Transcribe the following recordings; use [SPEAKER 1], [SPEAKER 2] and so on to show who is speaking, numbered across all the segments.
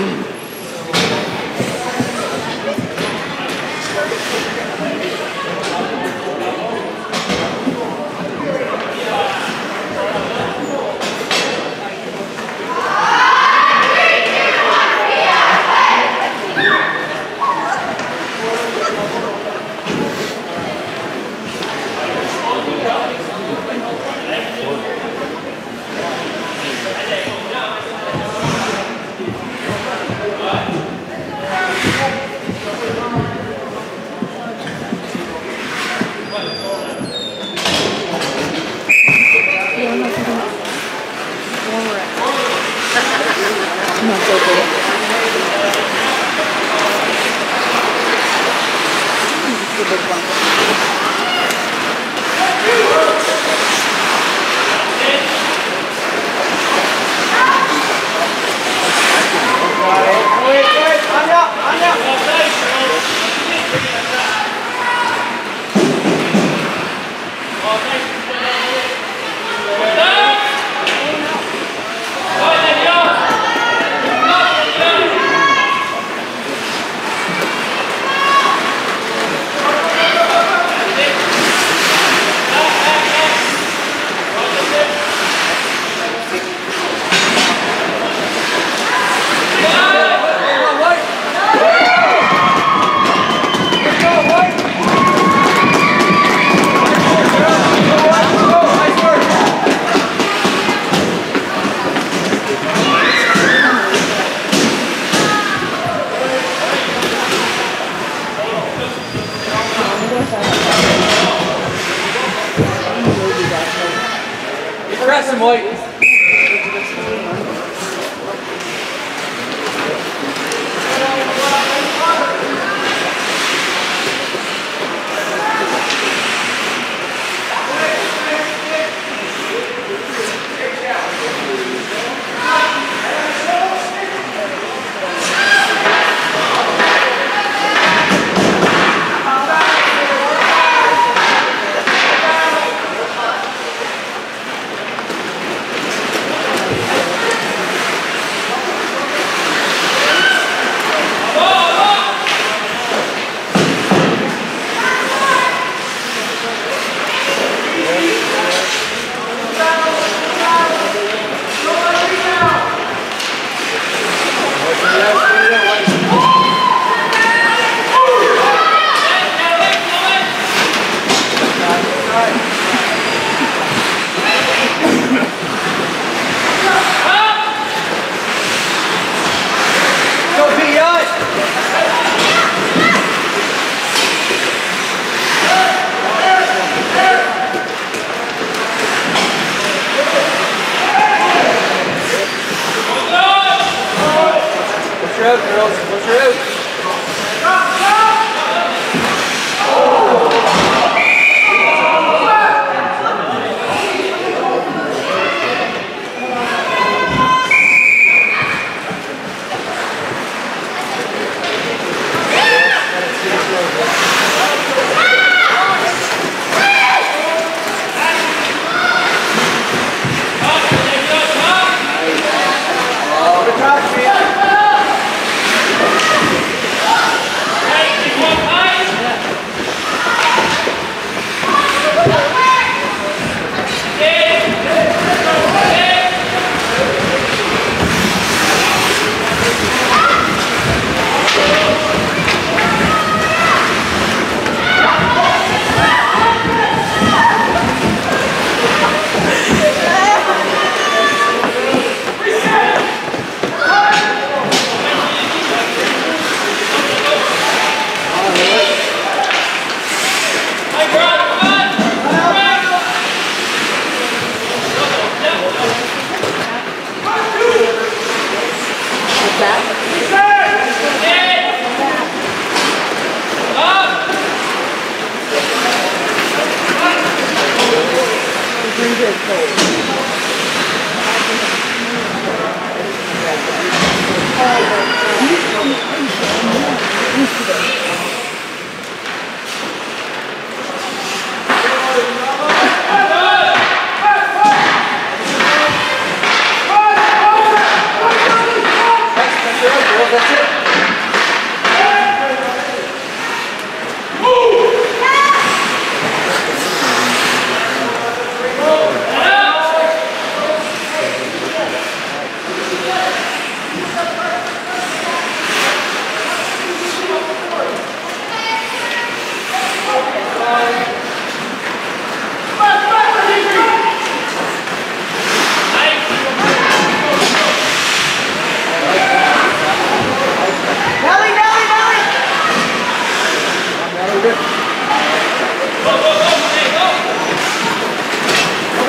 [SPEAKER 1] Hallelujah. の状況です。press some White.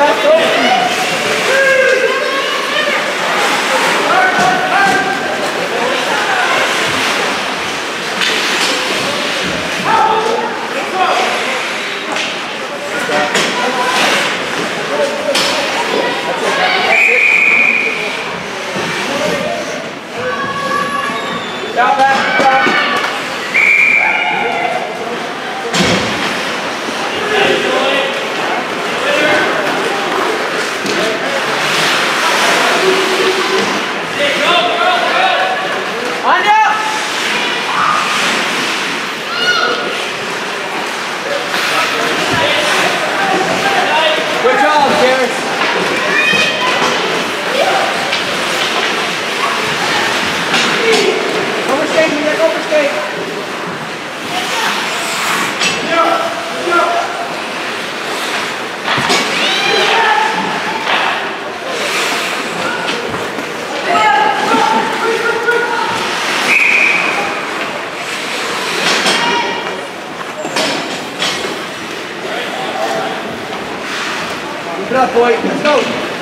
[SPEAKER 1] Gracias. Um foi. Let's go.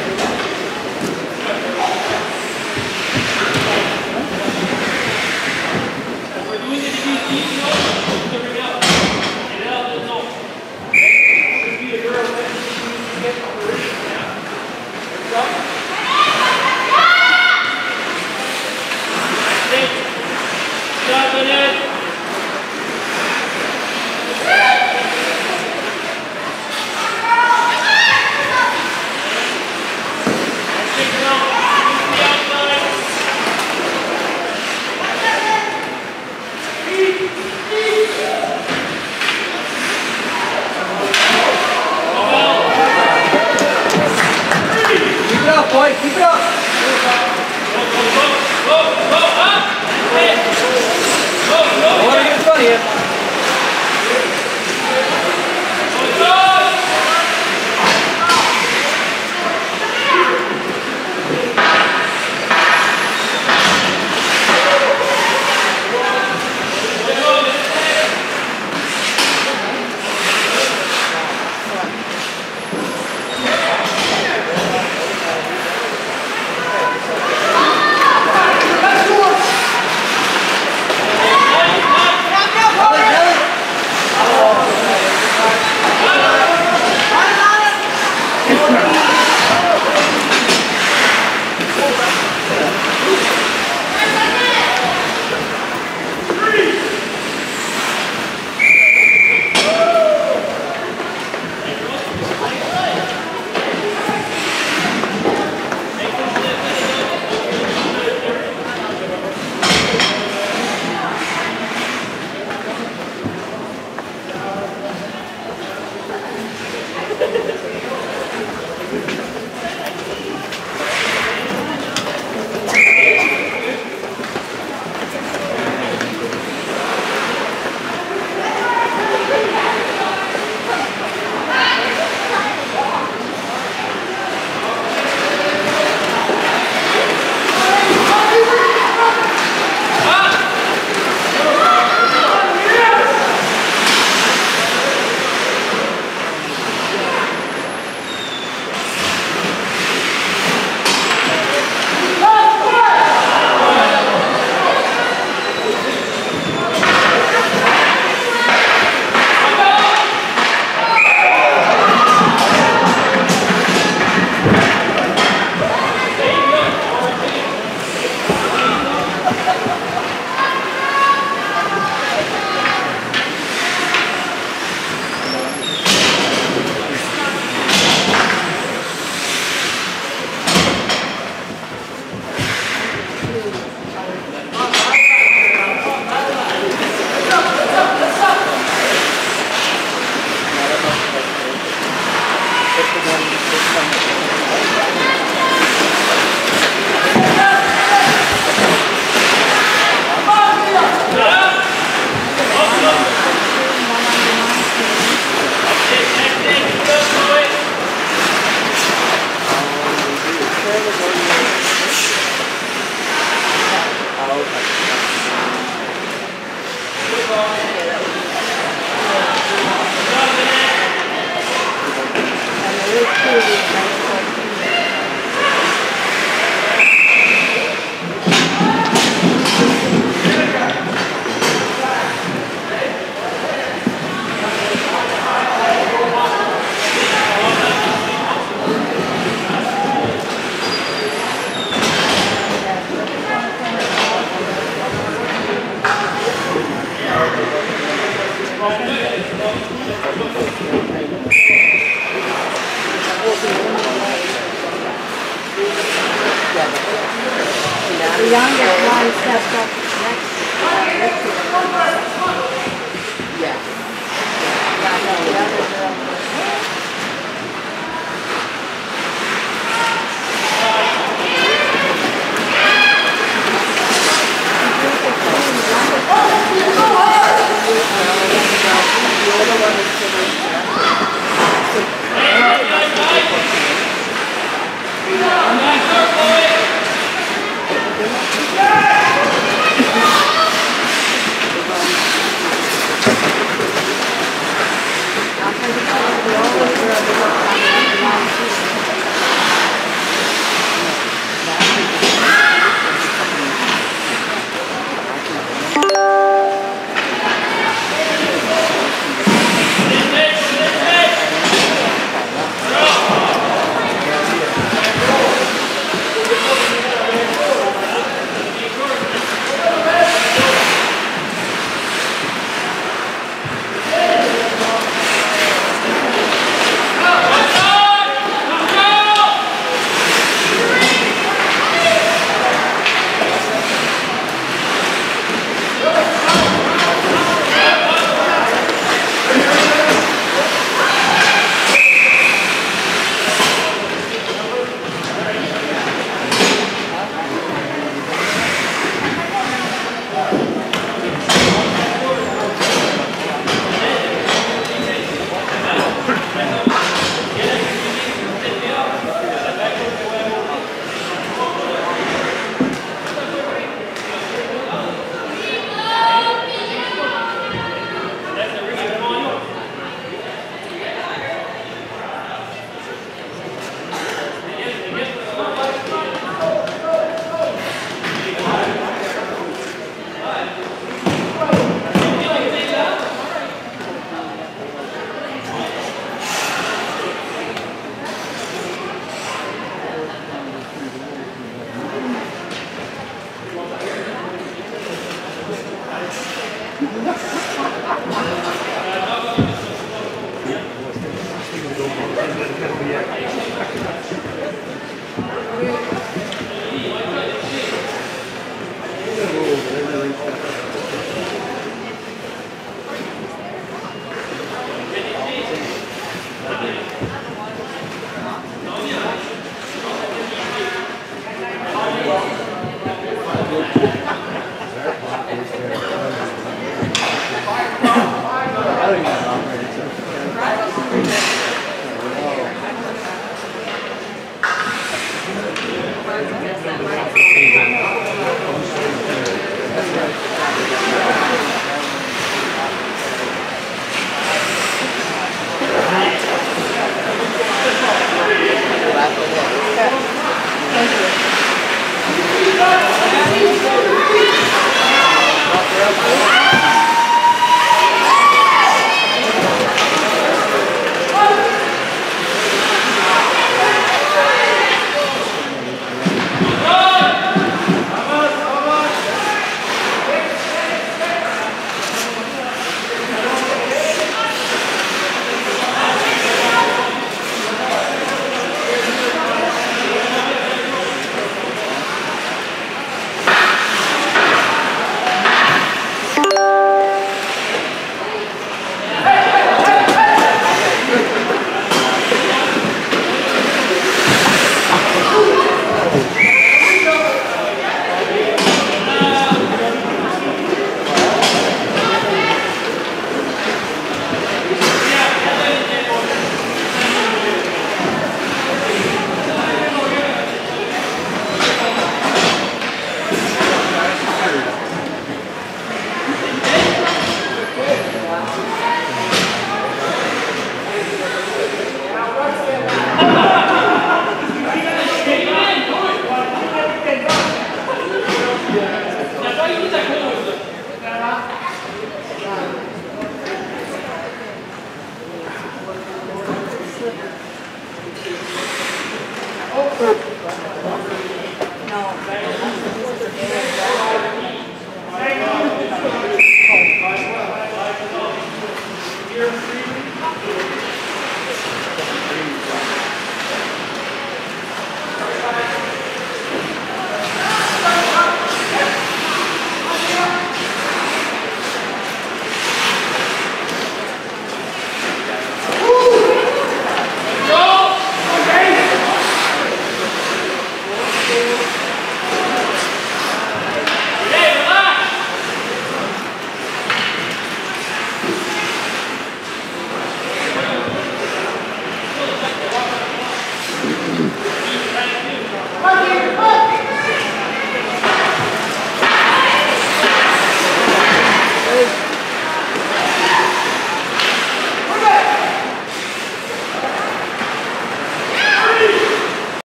[SPEAKER 1] Thank you.